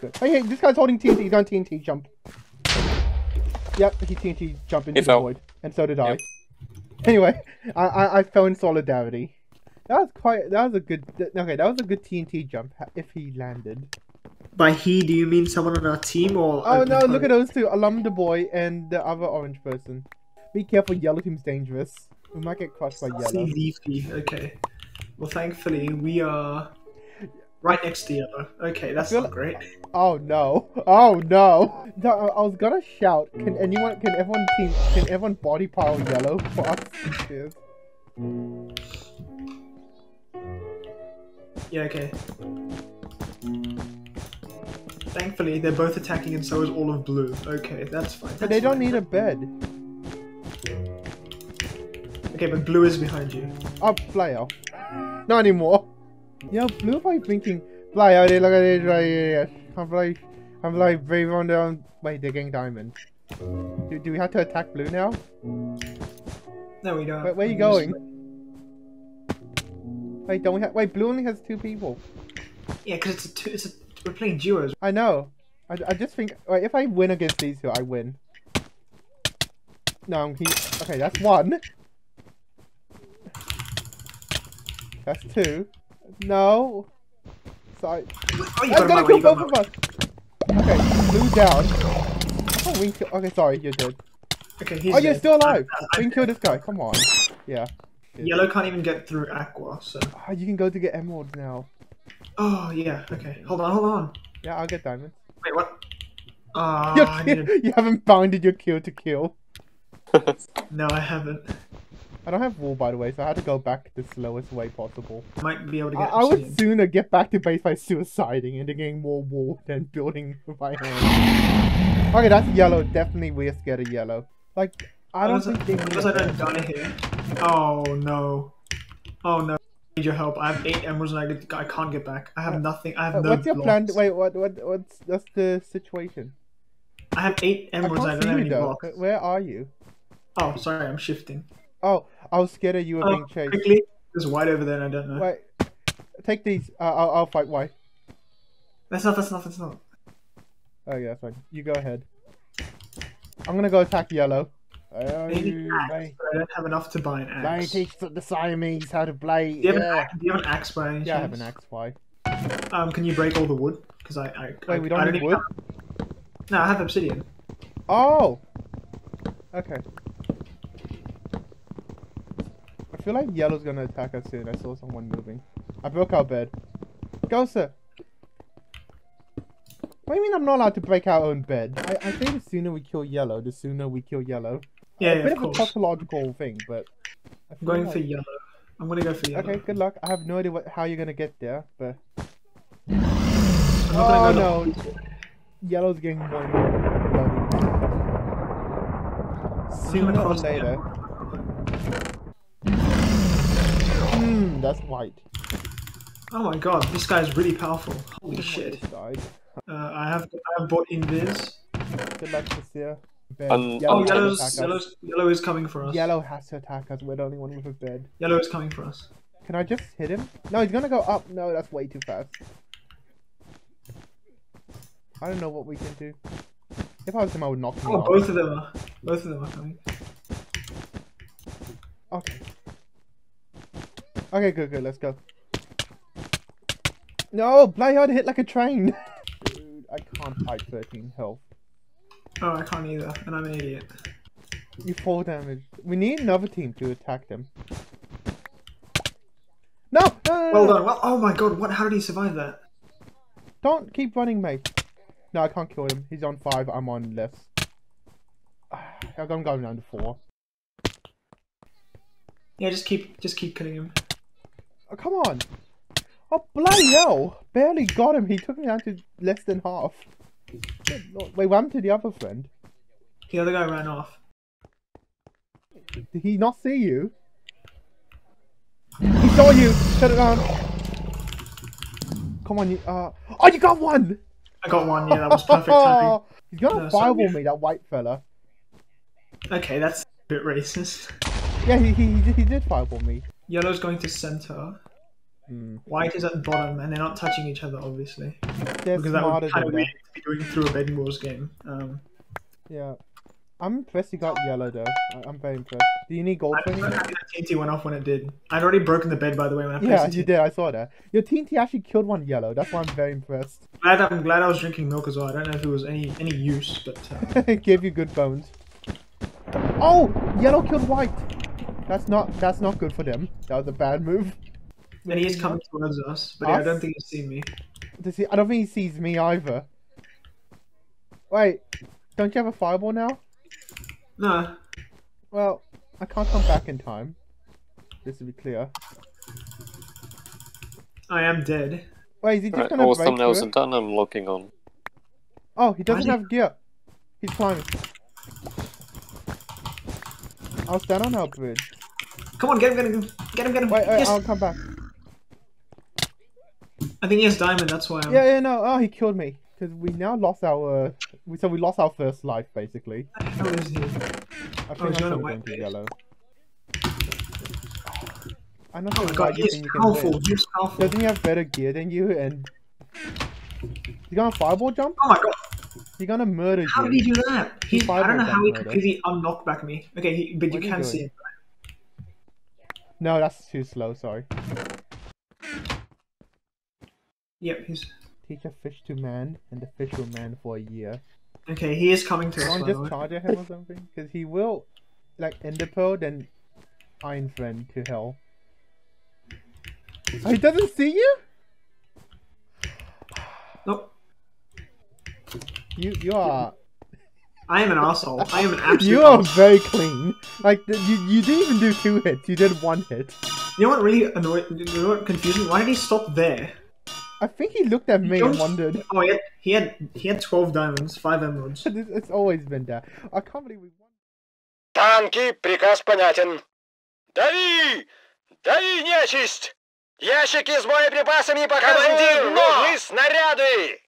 good. Hey, hey, this guy's holding TNT. He's on TNT jump. Yep, he TNT jumped into He the fell. void, and so did I. Anyway, I, I I fell in solidarity. That was quite. That was a good. Okay, that was a good TNT jump. If he landed. By he, do you mean someone on our team or? Oh no! Look at those two, alum Alumda boy and the other orange person. Be careful, yellow team's dangerous. We might get crushed by yellow. CVP. Okay. Well, thankfully we are right next to yellow. Okay, that's not great. Oh no! Oh no! No, I was gonna shout. Can anyone? Can everyone team? Can everyone body pile yellow for us? Cheers. Yeah. Okay. Thankfully, they're both attacking, and so is all of blue. Okay, that's fine. But they don't fine. need a bed. Okay, but blue is behind you. Oh, player. Not anymore. Yo, blue probably thinking, player, they look at this right here. I'm like, I'm like, brave on down. Um, wait, they're getting diamonds. Do, do we have to attack blue now? No, we don't. Wait, where are you going? Wait, don't we have? Wait, blue only has two people. Yeah, because it's a two. It's a. We're playing duos. I know. I, I just think, wait, if I win against these two, I win. No, he. Okay, that's one. That's two. No. Sorry. Oh, you I'm gonna kill where you got both of us. Okay, blue down. Oh, we kill. Okay, sorry, you're dead. Okay, he's Oh, you're dead. still alive. We can kill this guy. Come on. Yeah. Yellow can't even get through aqua, so. Oh, you can go to get emeralds now. Oh yeah. Okay. Hold on. Hold on. Yeah, I'll get diamonds. Wait. What? Ah, I kill- need a... You haven't bounded your kill to kill. No, I haven't. I don't have wool, by the way, so I had to go back the slowest way possible. Might be able to I, get. I would sooner get back to base by suiciding and getting more wool than building by hand. Okay, that's yellow. Definitely we're scared of yellow. Like, I don't think they unless I don't die here. Oh no. Oh no. I need your help. I have eight emeralds and I, get, I can't get back. I have nothing. I have Uh, no. what's your plan? Wait, what? What? What's that's the situation? I have eight emeralds. I, can't don't have any though. blocks. Where are you? Oh, sorry. I'm shifting. Oh, I was scared that you were Oh, being chased. quickly. There's white over there, and I don't know. Wait, take these. Uh, I'll, I'll fight white. That's not. That's not. That's not. Oh yeah, fine. You go ahead. I'm gonna go attack yellow. Oh, I you, axe, I don't have enough to buy an axe. teach the Siamese how to play. Do you, have an Yeah, axe, do you have an axe by any yeah, I have an axe. Why? Um, can you break all the wood? Because I, I, I, Wait, we don't I need even wood. have- No, I have obsidian. Oh. Okay. I feel like yellow's gonna attack us soon. I saw someone moving. I broke our bed. Go, sir. What do you mean I'm not allowed to break our own bed? I, I think the sooner we kill yellow, the sooner we kill yellow. Yeah, a yeah, bit of of a tautological thing, but. I'm going like- for yellow. I'm gonna go for yellow. Okay, good luck. I have no idea what, how you're gonna get there, but. Oh go no! Yellow's getting bloody. Sooner or later... the later. Hmm, that's white. Oh my god, this guy is really powerful. Holy This shit. Uh, I have I have bought invis. Good luck, Cecilia. Bed. Um, Yellow, Oh, yellow's, yellow's, yellow is coming for us. Yellow has to attack us. We're the only one with a bed. Yellow is coming for us. Can I just hit him? No, he's gonna go up. No, that's way too fast. I don't know what we can do. If I was him, I would knock him Oh, off. both of them are. Both of them are coming. Okay. Okay, good, good. Let's go. No, play hard, hit like a train. Dude, I can't fight 13 health. Oh, I can't either, and I'm an idiot. You fall damage. We need another team to attack them. No! no, no, Well no. done. Well, oh my god, what? How did he survive that? Don't keep running, mate. No, I can't kill him. He's on five. I'm on less. I'm going down to four. Yeah, just keep, just keep killing him. Oh, come on. Oh, bloody hell. Barely got him. He took me down to less than half. Wait, what happened to the other friend? The other guy ran off. Did he not see you? He saw you! Shut it down! Come on, you, uh... Oh, you got one! I got one. Yeah, that was perfect timing. He's gonna No, fireball me, that white fella. Okay, that's a bit racist. Yeah, he, he, he, he did fireball me. Yellow's going to center. Hmm. White is at the bottom, and they're not touching each other, obviously, They're because that would kind of be doing through a Bed Wars game. Um, Yeah. I'm impressed you got yellow though. I'm very impressed. Do you need gold I'm for so anything? happy that TNT went off when it did. I'd already broken the bed, by the way, when I Yeah, you did. I saw that. Your TNT actually killed one yellow. That's why I'm very impressed. Glad I'm glad I was drinking milk as well. I don't know if it was any any use, but uh, it gave you good bones. Oh, yellow killed white. That's not. That's not good for them. That was a bad move. and he is coming towards us. But yeah, I don't think he's seen me. Does he? I don't think he sees me either. Wait, don't you have a fireball now? No, Well, I can't come back in time. Just to be clear. I am dead. Wait, is he just Right, gonna all break through thumbnails it? are done, I'm logging on. Oh, he doesn't have gear. He's climbing. I'll stand on our bridge. Come on, get him, get him, get him, get him. Wait, wait, yes, I'll come back. I think he has diamond. That's why I'm. Yeah, yeah, no. Oh, he killed me. Because we now lost our. Uh, we, so we lost our first life, basically. How is he? I Oh, think he's I'm going white into yellow. I'm not Oh sure my god, you he's you powerful. He's powerful. Doesn't he have better gear than you? And you gonna fireball jump? Oh my god, You're gonna murder how did he do that? He, I don't know how he jumped, completely unlocked back me. Okay, he, but you What you can see him. No, that's too slow. Sorry. Yep, he's. Teach a fish to man, and the fish will man for a year. Okay, he is coming to us. Can't just charge at him or something? Because he will, like, Ender Pearl, then Iron Friend to hell. Oh, he doesn't see you? Nope. You you are I am an asshole. I am an absolute. you are arsehole. very clean. Like th- you you didn't even do two hits. You did one hit. You know what really annoyed? You know what confused me? Why did he stop there? I think he looked at me and Don't- wondered. Oh, he had he had he had twelve diamonds, five emeralds. It's, it's always been there. I can't believe we won. Танки, приказ понятен. Дави! Дави, нечисть! Ящики с боеприпасами показывают! Нужны снаряды!